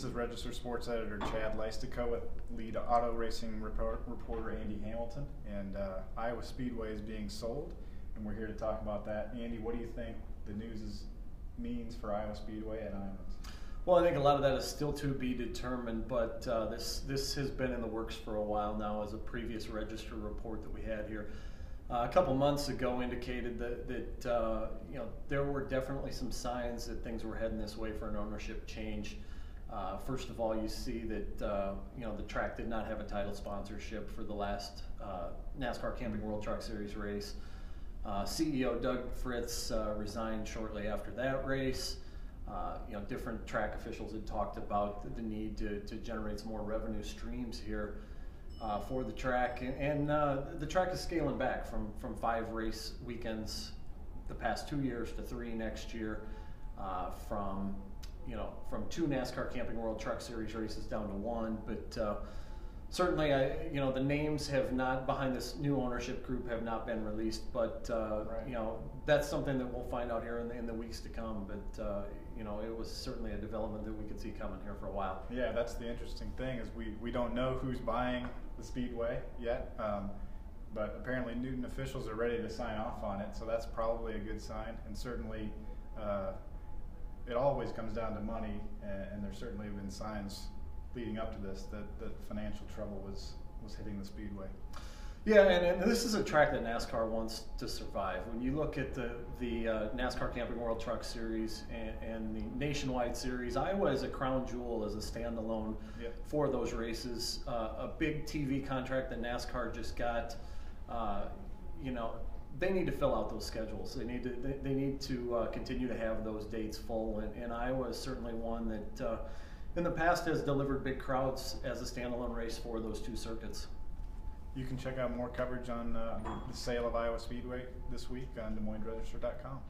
This is Register Sports Editor Chad Leistikow with lead auto racing report, reporter Andy Hamilton. And uh, Iowa Speedway is being sold, and we're here to talk about that. Andy, what do you think the news is, means for Iowa Speedway and Iowans? Well, I think a lot of that is still to be determined, but uh, this this has been in the works for a while now. As a previous register report that we had here uh, a couple months ago indicated that that uh, you know there were definitely some signs that things were heading this way for an ownership change. Uh, first of all, you see that uh, you know the track did not have a title sponsorship for the last uh, NASCAR Camping World Truck Series race. Uh, CEO Doug Fritz resigned shortly after that race. Uh, you know, different track officials had talked about the, need to, to generate some more revenue streams here uh, for the track, and, and uh, the track is scaling back from from five race weekends the past two years to three next year, uh, from you know from two NASCAR Camping World Truck Series races down to one, but uh, certainly, I, you know, the names have not behind this new ownership group have not been released, but uh, right. you know, that's something that we'll find out here in the, in the weeks to come. But uh, you know, it was certainly a development that we could see coming here for a while. Yeah, that's the interesting thing is we, we don't know who's buying the speedway yet, um, but apparently Newton officials are ready to sign off on it, so that's probably a good sign. And certainly, uh, it always comes down to money, and, and there certainly have been signs leading up to this that, that financial trouble was was hitting the speedway. Yeah, and, and, this is a track that NASCAR wants to survive. When you look at the the uh, NASCAR Camping World Truck Series and, and, the Nationwide Series, Iowa is a crown jewel as a standalone yep. for those races. Uh, a big TV contract that NASCAR just got. Uh, you know, they need to fill out those schedules. They need to they, they need to uh, continue to have those dates full, and, and Iowa is certainly one that uh, in the past has delivered big crowds as a standalone race for those two circuits. You can check out more coverage on uh, the sale of Iowa Speedway this week on DesMoinesRegister.com.